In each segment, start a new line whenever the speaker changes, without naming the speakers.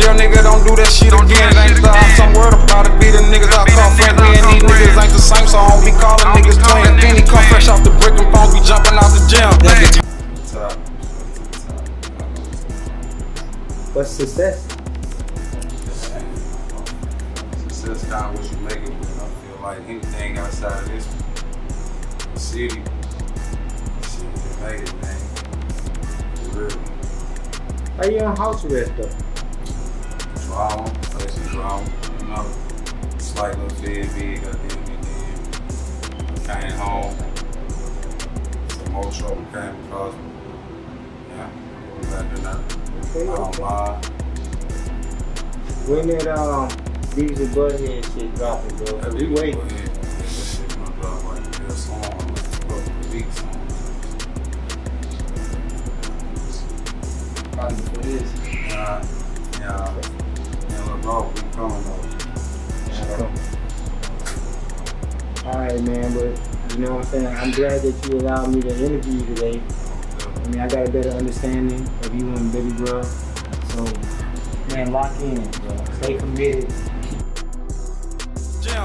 jail, nigga, don't do that shit again. Ain't the ops, I'm worried about it. Be the niggas I call friends. Me and these niggas ain't the same, so I don't be calling niggas twins. Then he come fresh off the brick and phones, be jumping out the gym. Nigga, top.
What's success?
Success kind of what you make it with. I feel like anything outside of this city, shit, you made it, man. For real.
How you on house arrest though?
Drown, places drown, you know. Slight little big, I did then. Came home. Some more trouble came me. Yeah, we in that.
Okay,
I don't lie.
When that um and Butthead shit dropping, bro? We
big yeah, look, bro, we coming though.
Alright man, but you know what I'm saying? I'm glad that you allowed me to interview you today. I mean I got a better understanding of you and baby bro. So man lock in, bro. Stay committed.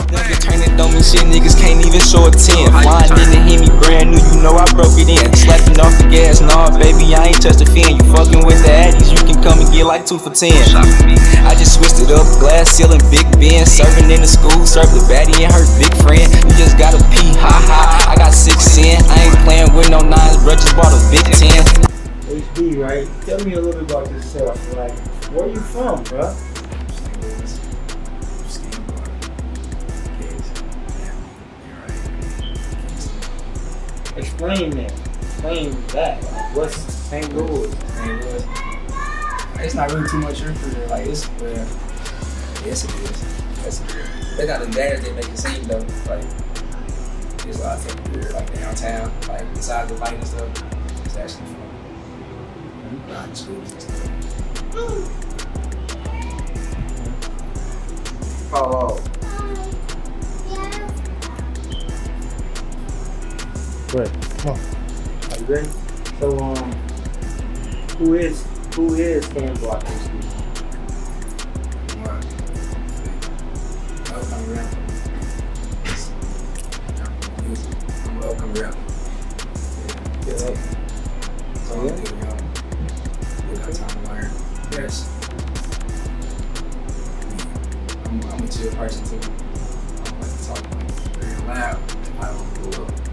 Nigga turn it on me, shit niggas can't even show a 10. Flying in the Hemi, brand new, you know I broke it in. Slapping off the gas, nah, baby, I ain't touched a fin. You fucking with the Addies, you can come and get like 2 for 10. I just switched it up, glass ceiling, big Ben. Serving in the school, serve the baddie and her big friend. You just gotta pee, ha ha. I got 6 in, I ain't playing with no nines, bro, just bought a big 10.
HB, right? Tell me a little bit about yourself. Like, where you from, bro? Explain that. Explain that. Like, what's St. Louis?
St. Louis. It's not really too much here for there. Like it's well, yes it is. Yes it is. They got the banners they make it seem though. Like there's a lot of stuff here, like downtown, like besides the fighting and stuff. It's actually fun. Not in schools and stuff. Oh.
Paulo. Good. Come on. Are you ready? So, um, who is who is SkanBlock this week?
Welcome. I'm welcome around.
Yeah.
So
yeah.
yeah. We got time to learn. Yes. I'm, I'm a chill person too. I don't like to talk very loud. I don't blow up.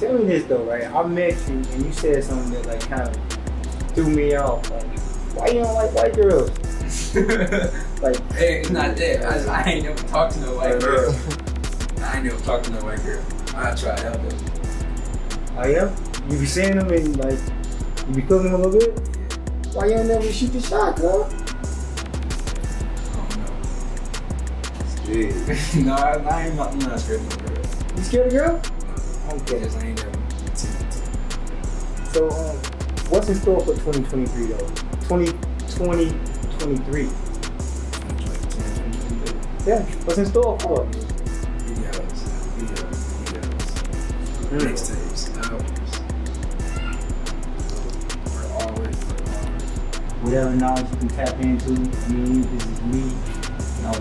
Tell me this though, right? I met you and you said something that like kind of threw me off. Like, why you don't like white girls? Like,
Hey, it's not that. I, just, I ain't never talked to no white girl. I ain't never talked to no white girl. I try to help them.
oh yeah, you be seeing them and like you be feeling them a little bit. Why you don't never shoot the shot, girl?
I
Shit.
don't know. no, I, I ain't not, I'm not scared of no girl.
You scared of girl?
Okay. Yes, I ain't never.
So, um, what's in store for 2023 though? 2020, 23. Yeah, what's in store for?
Videos, videos, videos, mixtapes, albums. We're always.
Whatever knowledge you can tap into. I mean, this is me. You know,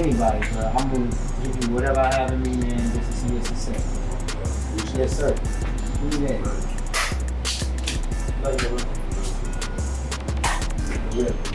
anybody, bro. I'm gonna give you whatever I have in me, man. Just to see your success. Yes, sir. Give me that. Love you. Yeah.